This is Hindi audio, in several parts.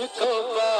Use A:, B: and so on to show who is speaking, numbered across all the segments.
A: तुझको पा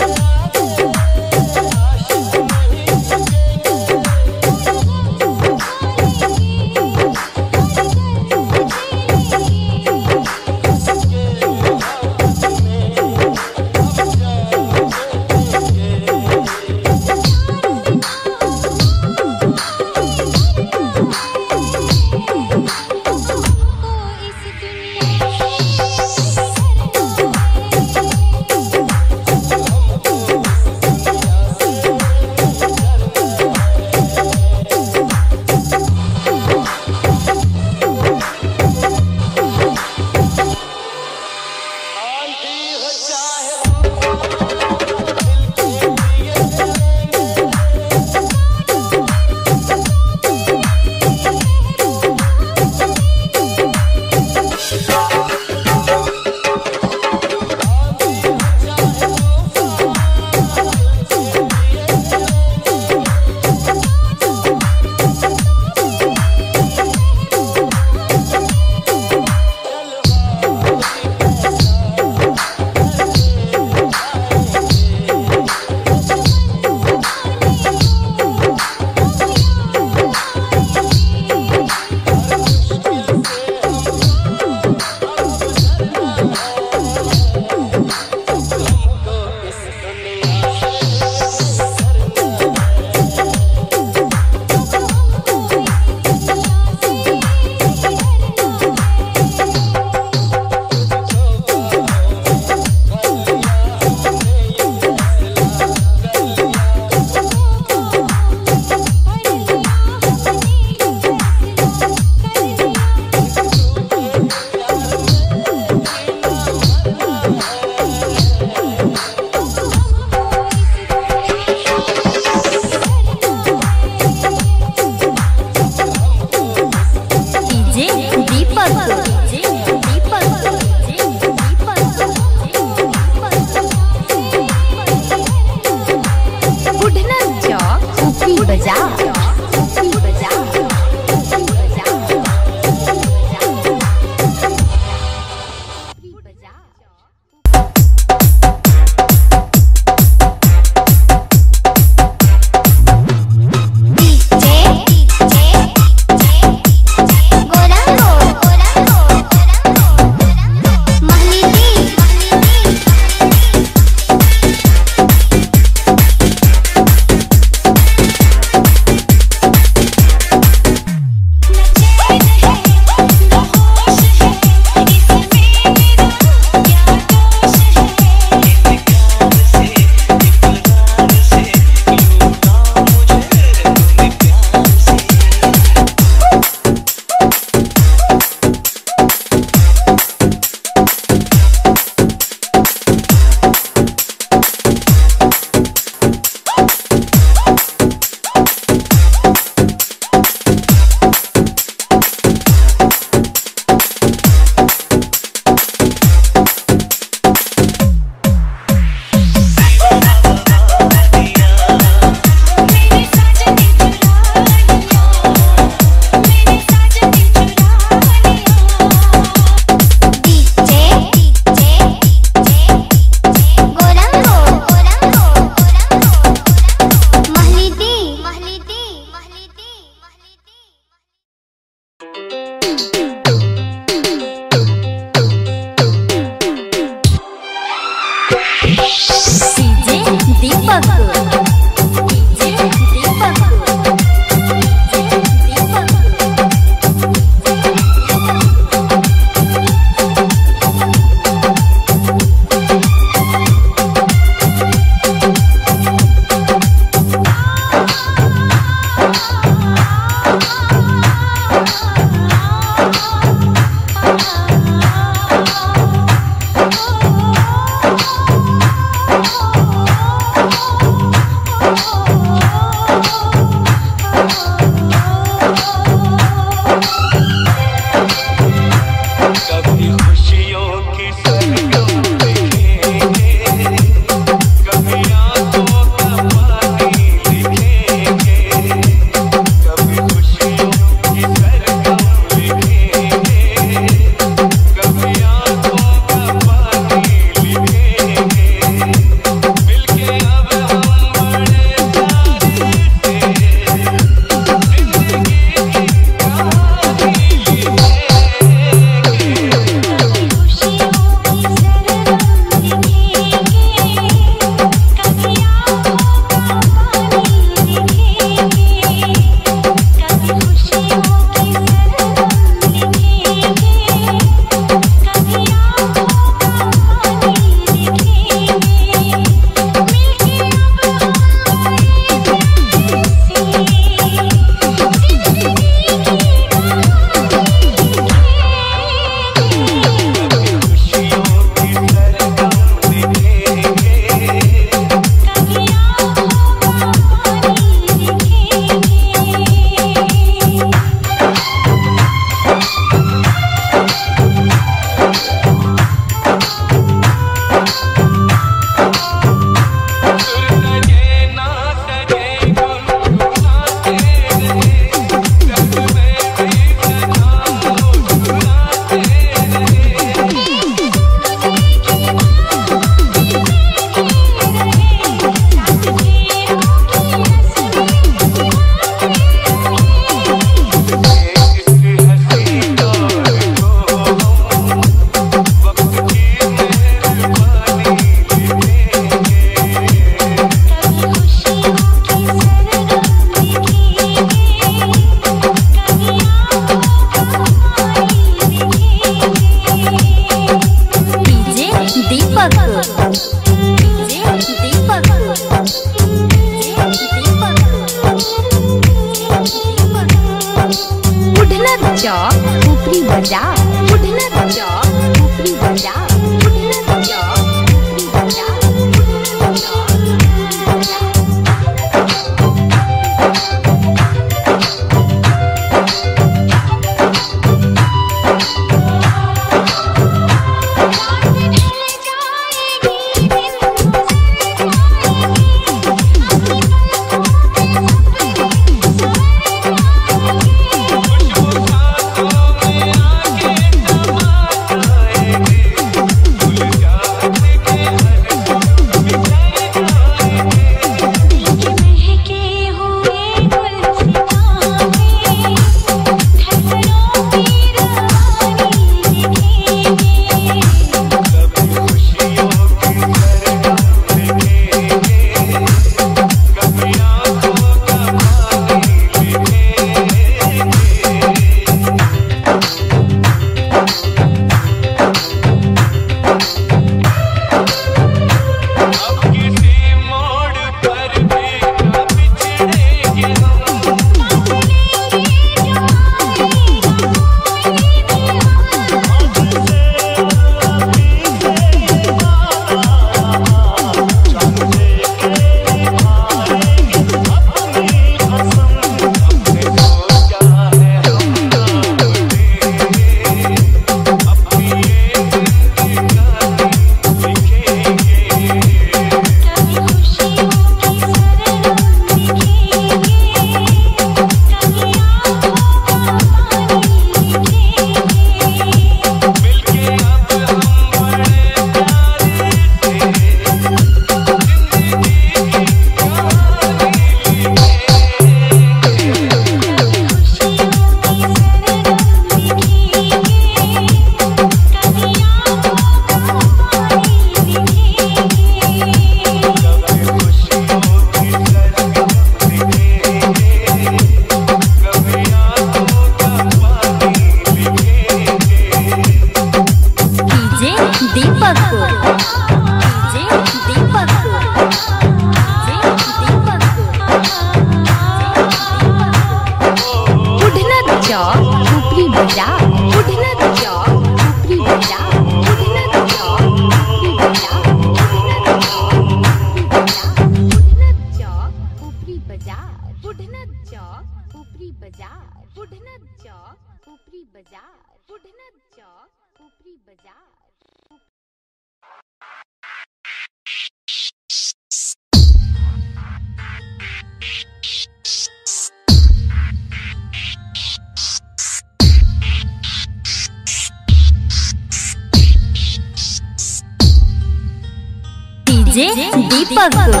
B: दीपक डीजे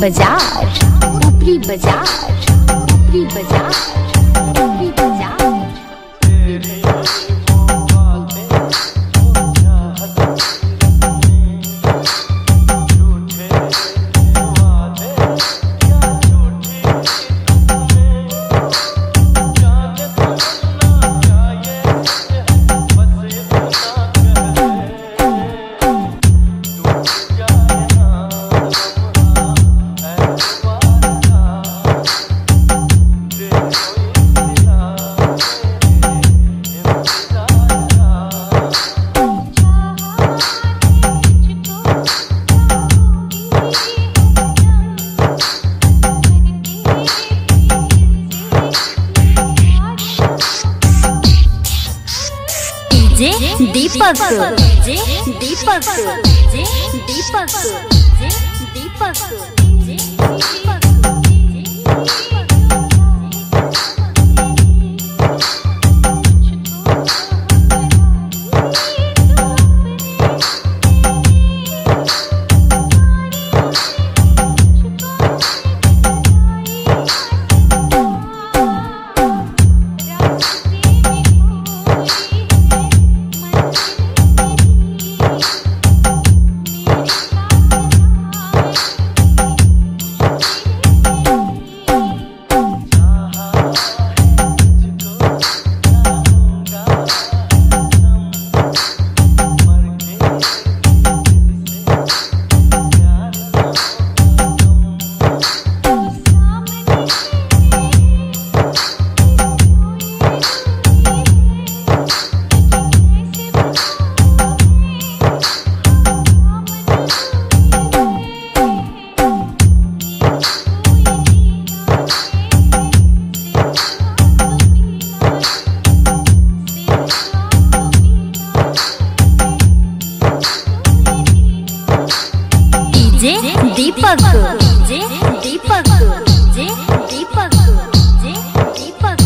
B: बाज़ार ऊपरी बाज़ार ऊपरी बाज़ार दीपक जे दीपक जे दीपक जे दीपक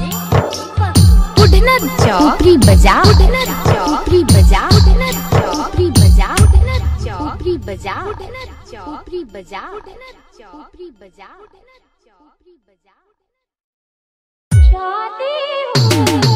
B: जे दीपक उठना चौपरी बजा उठना चौपरी बजा उठना चौपरी बजा उठना चौपरी बजा उठना चौपरी बजा उठना चौपरी बजा उठना चौपरी बजा चाहती हूँ।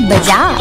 B: बजाओ